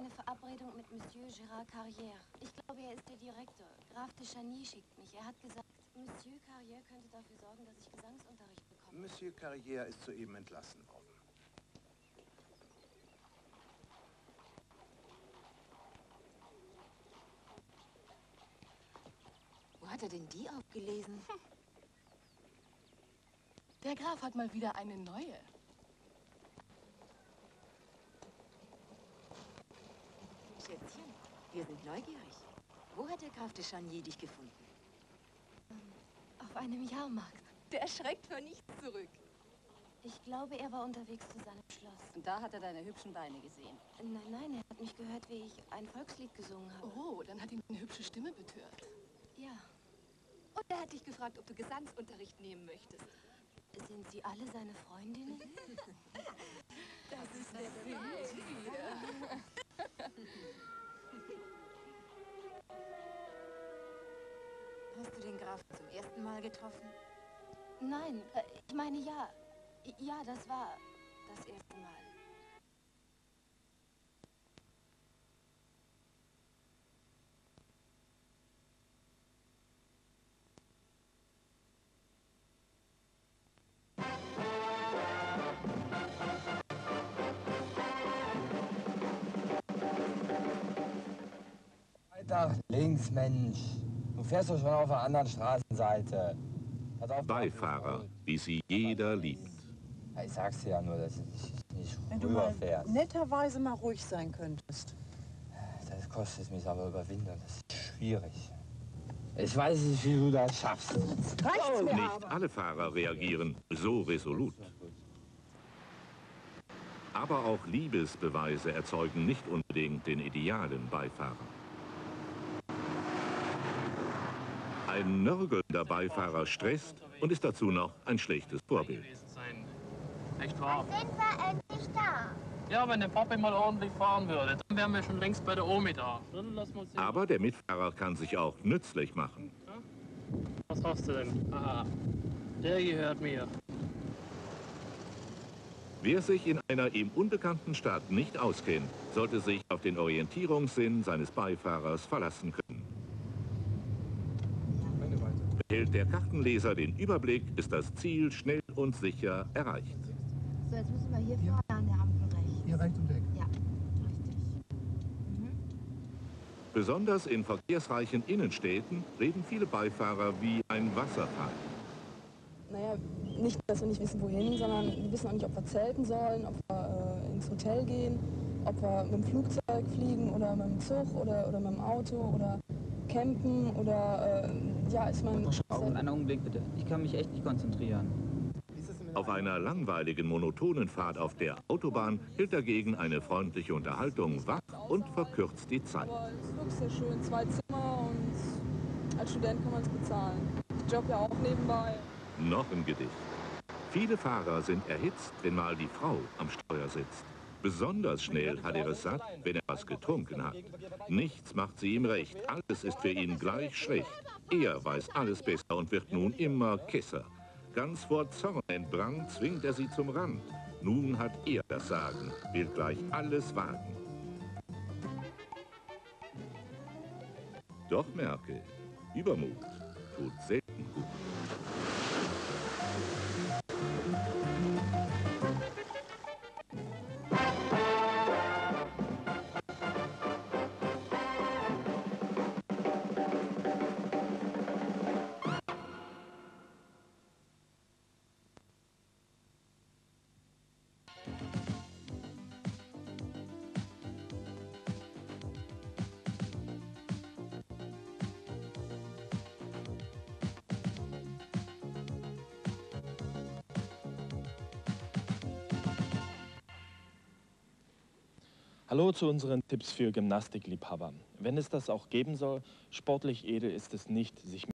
eine Verabredung mit Monsieur Gérard Carrière. Ich glaube, er ist der Direktor. Graf de Chagny schickt mich. Er hat gesagt, Monsieur Carrière könnte dafür sorgen, dass ich Gesangsunterricht bekomme. Monsieur Carrière ist soeben entlassen worden. Wo hat er denn die aufgelesen? Der Graf hat mal wieder eine neue. Schätzchen, wir sind neugierig. Wo hat der Graf de Chagny dich gefunden? Auf einem Jahrmarkt. Der schreckt vor nichts zurück. Ich glaube, er war unterwegs zu seinem Schloss. Und da hat er deine hübschen Beine gesehen. Nein, nein, er hat mich gehört, wie ich ein Volkslied gesungen habe. Oh, dann hat ihn eine hübsche Stimme betört. Ja. Und er hat dich gefragt, ob du Gesangsunterricht nehmen möchtest. Sind Sie alle seine Freundinnen? Das ist der Hast du den Grafen zum ersten Mal getroffen? Nein, äh, ich meine ja. Ja, das war das erste Mal. Weiter links, Mensch. Du fährst doch schon auf der anderen Straßenseite. Auf, Beifahrer, wie sie jeder liebt. Ich sag's dir ja nur, dass du nicht, Wenn du mal netterweise mal ruhig sein könntest. Das kostet mich aber Überwindung. Das ist schwierig. Ich weiß nicht, wie du das schaffst. Reicht's mir Nicht aber. alle Fahrer reagieren so resolut. Aber auch Liebesbeweise erzeugen nicht unbedingt den idealen Beifahrer. Ein nörgelnder Beifahrer stresst und ist dazu noch ein schlechtes Vorbild. Echt wahr? Sind wir endlich da? Ja, wenn der Papi mal ordentlich fahren würde, dann wären wir schon längst bei der Omi da. Dann lassen wir uns sehen. Aber der Mitfahrer kann sich auch nützlich machen. Was hast du denn? Aha. Der gehört mir. Wer sich in einer ihm unbekannten Stadt nicht auskennt, sollte sich auf den Orientierungssinn seines Beifahrers verlassen können. Behält der Kartenleser den Überblick, ist das Ziel schnell und sicher erreicht. So, jetzt müssen wir hier vorne an der Ampel rechts. Hier rechts ums Eck. Ja, richtig. Besonders in verkehrsreichen Innenstädten reden viele Beifahrer wie ein Wasserfall. Naja, nicht, dass wir nicht wissen, wohin, sondern wir wissen auch nicht, ob wir zelten sollen, ob wir äh, ins Hotel gehen, ob wir mit dem Flugzeug fliegen oder mit dem Zug oder, oder mit dem Auto oder campen oder, äh, ja, ich meine... Augen, einen Augenblick bitte. Ich kann mich echt nicht konzentrieren. Auf einer langweiligen, monotonen Fahrt auf der Autobahn hält dagegen eine freundliche Unterhaltung wach und verkürzt die Zeit. Aber ist sehr schön, zwei Zimmer und als Student kann man es bezahlen. Ich job ja auch nebenbei. Noch ein Gedicht. Viele Fahrer sind erhitzt, wenn mal die Frau am Steuer sitzt. Besonders schnell hat er es satt, wenn er was getrunken hat. Nichts macht sie ihm recht, alles ist für ihn gleich schlecht. Er weiß alles besser und wird nun immer Kesser. Ganz vor Zorn entbrannt zwingt er sie zum Rand. Nun hat er das Sagen, will gleich alles wagen. Doch merke, Übermut tut selten Hallo zu unseren Tipps für Gymnastikliebhaber. Wenn es das auch geben soll, sportlich edel ist es nicht, sich